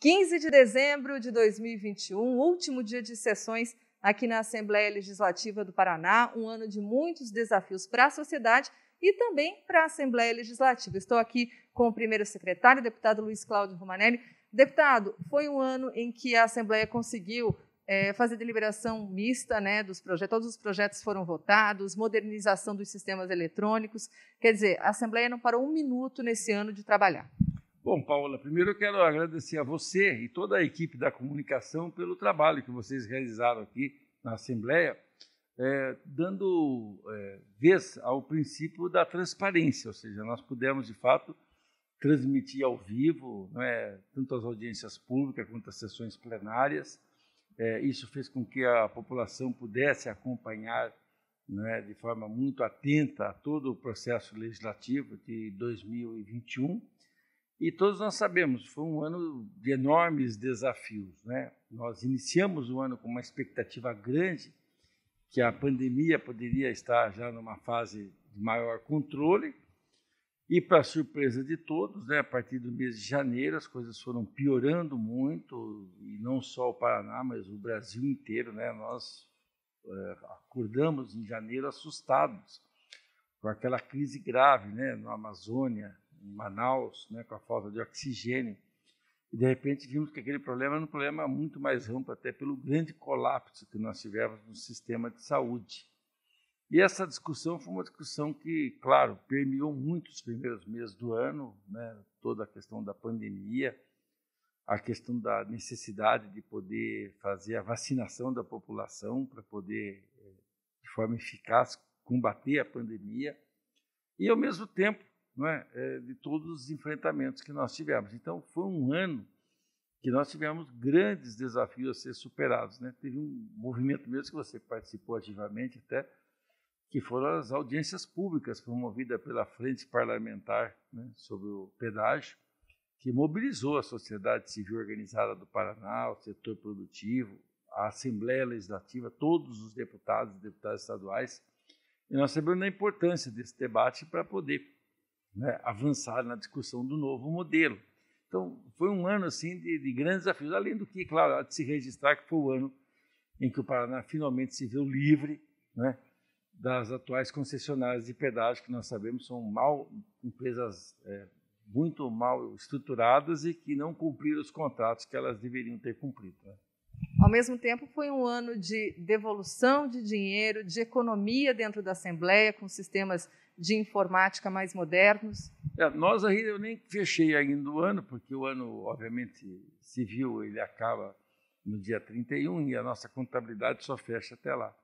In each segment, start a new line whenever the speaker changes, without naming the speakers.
15 de dezembro de 2021, último dia de sessões aqui na Assembleia Legislativa do Paraná, um ano de muitos desafios para a sociedade e também para a Assembleia Legislativa. Estou aqui com o primeiro secretário, deputado Luiz Cláudio Romanelli. Deputado, foi um ano em que a Assembleia conseguiu é, fazer deliberação mista né, dos projetos, todos os projetos foram votados, modernização dos sistemas eletrônicos. Quer dizer, a Assembleia não parou um minuto nesse ano de trabalhar.
Bom, Paula, primeiro eu quero agradecer a você e toda a equipe da comunicação pelo trabalho que vocês realizaram aqui na Assembleia, é, dando é, vez ao princípio da transparência, ou seja, nós pudemos, de fato, transmitir ao vivo, não é, tanto as audiências públicas quanto as sessões plenárias. É, isso fez com que a população pudesse acompanhar é, de forma muito atenta a todo o processo legislativo de 2021 e todos nós sabemos, foi um ano de enormes desafios. Né? Nós iniciamos o ano com uma expectativa grande que a pandemia poderia estar já numa fase de maior controle. E, para surpresa de todos, né, a partir do mês de janeiro, as coisas foram piorando muito, e não só o Paraná, mas o Brasil inteiro. Né, nós é, acordamos em janeiro assustados com aquela crise grave né, na Amazônia, em Manaus, né, com a falta de oxigênio. E, de repente, vimos que aquele problema era um problema muito mais amplo, até pelo grande colapso que nós tivemos no sistema de saúde. E essa discussão foi uma discussão que, claro, permeou muito os primeiros meses do ano, né, toda a questão da pandemia, a questão da necessidade de poder fazer a vacinação da população para poder, eh, de forma eficaz, combater a pandemia, e, ao mesmo tempo, é? é, de todos os enfrentamentos que nós tivemos. Então, foi um ano que nós tivemos grandes desafios a ser superados. Né? Teve um movimento mesmo que você participou ativamente até, que foram as audiências públicas promovidas pela Frente Parlamentar né, sobre o pedágio, que mobilizou a sociedade civil organizada do Paraná, o setor produtivo, a Assembleia Legislativa, todos os deputados e deputadas estaduais. E nós sabemos da importância desse debate para poder né, avançar na discussão do novo modelo. Então, foi um ano assim de, de, grandes desafios, além do que, claro, de se registrar que foi o ano em que o Paraná finalmente se viu livre né, das atuais concessionárias de pedágio, que nós sabemos são mal empresas é, muito mal estruturadas e que não cumpriram os contratos que elas deveriam ter cumprido. Né.
Ao mesmo tempo, foi um ano de devolução de dinheiro, de economia dentro da Assembleia, com sistemas de informática mais modernos?
É, nós aí eu nem fechei ainda o ano, porque o ano, obviamente, civil, ele acaba no dia 31 e a nossa contabilidade só fecha até lá.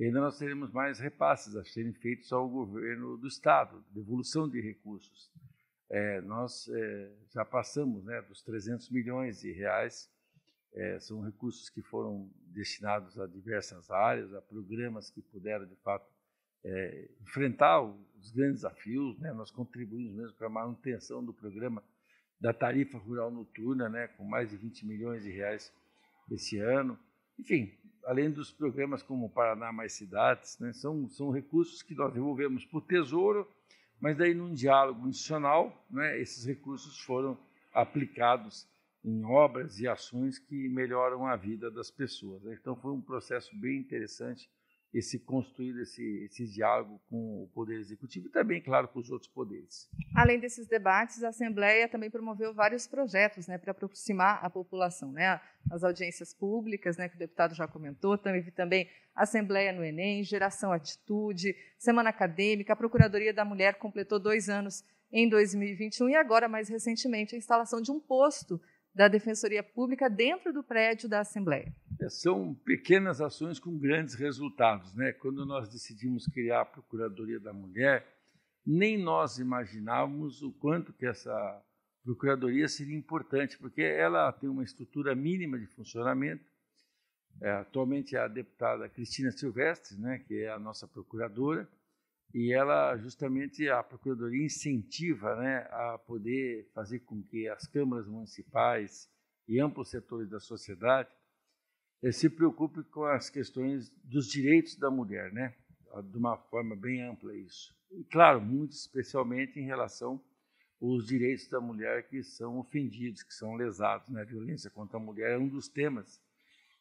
Ainda nós teremos mais repasses a serem feitos ao governo do Estado, devolução de recursos. É, nós é, já passamos né, dos 300 milhões de reais, é, são recursos que foram destinados a diversas áreas, a programas que puderam, de fato, é, enfrentar os grandes desafios. Né? Nós contribuímos mesmo para a manutenção do programa da tarifa rural noturna, né? com mais de 20 milhões de reais esse ano. Enfim, além dos programas como Paraná Mais Cidades, né? são, são recursos que nós devolvemos para o Tesouro, mas daí num diálogo institucional, né? esses recursos foram aplicados em obras e ações que melhoram a vida das pessoas. Né? Então foi um processo bem interessante esse construir esse, esse diálogo com o Poder Executivo e também, claro, com os outros poderes.
Além desses debates, a Assembleia também promoveu vários projetos né, para aproximar a população. Né? As audiências públicas, né, que o deputado já comentou, também, também Assembleia no Enem, Geração Atitude, Semana Acadêmica, a Procuradoria da Mulher completou dois anos em 2021 e agora, mais recentemente, a instalação de um posto da Defensoria Pública dentro do prédio da Assembleia.
É, são pequenas ações com grandes resultados. Né? Quando nós decidimos criar a Procuradoria da Mulher, nem nós imaginávamos o quanto que essa Procuradoria seria importante, porque ela tem uma estrutura mínima de funcionamento. É, atualmente é a deputada Cristina Silvestre, né, que é a nossa procuradora, e ela justamente a procuradoria incentiva né, a poder fazer com que as câmaras municipais e amplos setores da sociedade eh, se preocupem com as questões dos direitos da mulher, né, de uma forma bem ampla isso. E claro, muito especialmente em relação os direitos da mulher que são ofendidos, que são lesados. Né? A violência contra a mulher é um dos temas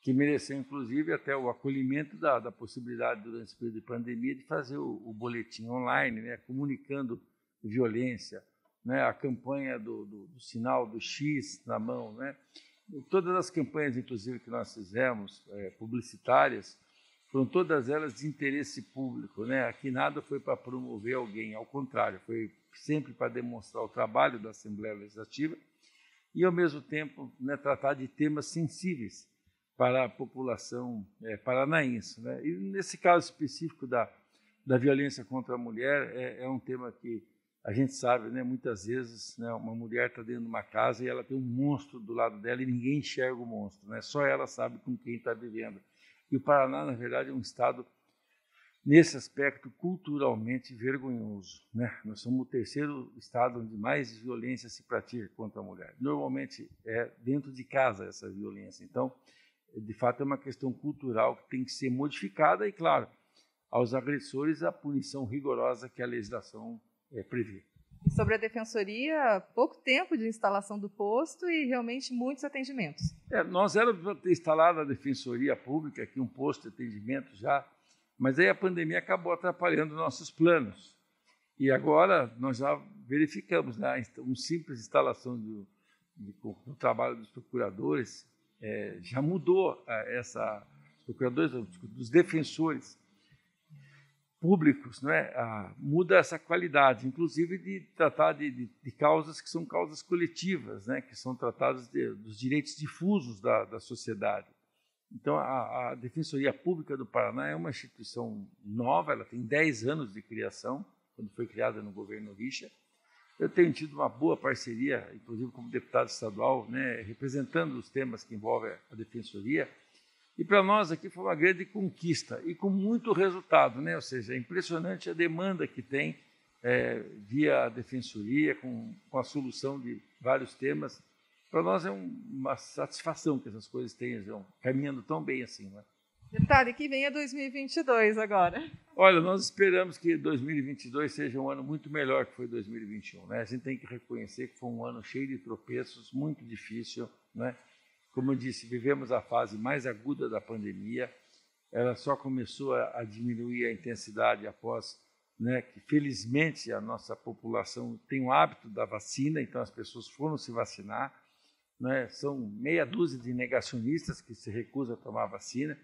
que mereceu, inclusive, até o acolhimento da, da possibilidade, durante esse período de pandemia, de fazer o, o boletim online, né? comunicando violência, né? a campanha do, do, do, sinal do X na mão. Né? Todas as campanhas, inclusive, que nós fizemos, é, publicitárias, foram todas elas de interesse público. Né? Aqui nada foi para promover alguém, ao contrário, foi sempre para demonstrar o trabalho da Assembleia Legislativa e, ao mesmo tempo, né, tratar de temas sensíveis para a população é, paranaense. Né? E, nesse caso específico da, da violência contra a mulher, é, é um tema que a gente sabe, né, muitas vezes, né, uma mulher está dentro de uma casa e ela tem um monstro do lado dela e ninguém enxerga o monstro, né? só ela sabe com quem está vivendo. E o Paraná, na verdade, é um estado, nesse aspecto, culturalmente vergonhoso. Né? Nós somos o terceiro estado onde mais violência se pratica contra a mulher. Normalmente é dentro de casa essa violência. Então, de fato, é uma questão cultural que tem que ser modificada e, claro, aos agressores a punição rigorosa que a legislação é, prevê.
E sobre a defensoria, pouco tempo de instalação do posto e realmente muitos atendimentos.
É, nós éramos para ter instalado a defensoria pública aqui, um posto de atendimento já, mas aí a pandemia acabou atrapalhando nossos planos. E agora nós já verificamos né, uma simples instalação do, do, do trabalho dos procuradores, é, já mudou é, essa procuradores, dos defensores públicos, não é? Ah, muda essa qualidade, inclusive de tratar de, de, de, causas que são causas coletivas, né? que são tratadas de, dos direitos difusos da, da sociedade. Então, a, a, Defensoria Pública do Paraná é uma instituição nova, ela tem 10 anos de criação, quando foi criada no governo Richa. Eu tenho tido uma boa parceria, inclusive como deputado estadual, né, representando os temas que envolvem a Defensoria, e para nós aqui foi uma grande conquista e com muito resultado, né? ou seja, é impressionante a demanda que tem é, via a defensoria, com, com, a solução de vários temas. Para nós é um, uma satisfação que essas coisas tenham caminhando tão bem assim. Né?
Deputado, e que venha 2022 agora.
Olha, nós esperamos que 2022 seja um ano muito melhor que foi 2021. Né? A gente tem que reconhecer que foi um ano cheio de tropeços, muito difícil, né? Como eu disse, vivemos a fase mais aguda da pandemia. Ela só começou a, diminuir a intensidade após né, que, felizmente, a nossa população tem o hábito da vacina, então as pessoas foram se vacinar. Né? São meia dúzia de negacionistas que se recusam a tomar vacina,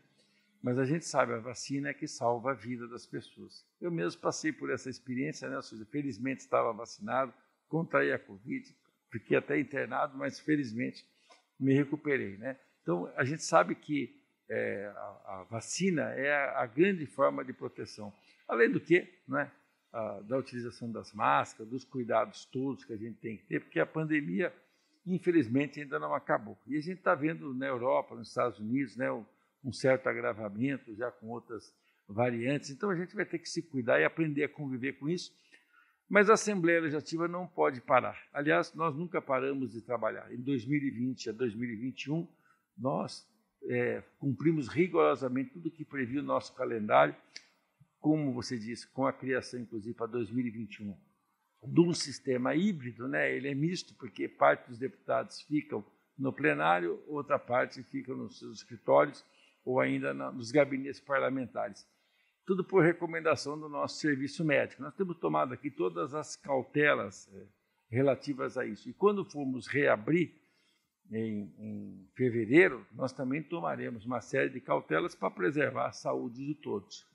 mas a gente sabe, a vacina é que salva a vida das pessoas. Eu mesmo passei por essa experiência, né? Felizmente estava vacinado, contraí a Covid, fiquei até internado, mas felizmente me recuperei. Né? Então, a gente sabe que é, a, a, vacina é a, a, grande forma de proteção. Além do que, né, a, da utilização das máscaras, dos cuidados todos que a gente tem que ter, porque a pandemia, infelizmente, ainda não acabou. E a gente está vendo na Europa, nos Estados Unidos, né, um certo agravamento já com outras variantes. Então, a gente vai ter que se cuidar e aprender a conviver com isso mas a Assembleia Legislativa não pode parar. Aliás, nós nunca paramos de trabalhar. Em 2020 a 2021, nós é, cumprimos rigorosamente tudo que previa o nosso calendário, como você disse, com a criação, inclusive, para 2021, de um sistema híbrido, né? ele é misto, porque parte dos deputados ficam no plenário, outra parte fica nos seus escritórios ou ainda nos gabinetes parlamentares tudo por recomendação do nosso serviço médico. Nós temos tomado aqui todas as cautelas é, relativas a isso. E quando formos reabrir em, em fevereiro, nós também tomaremos uma série de cautelas para preservar a saúde de todos.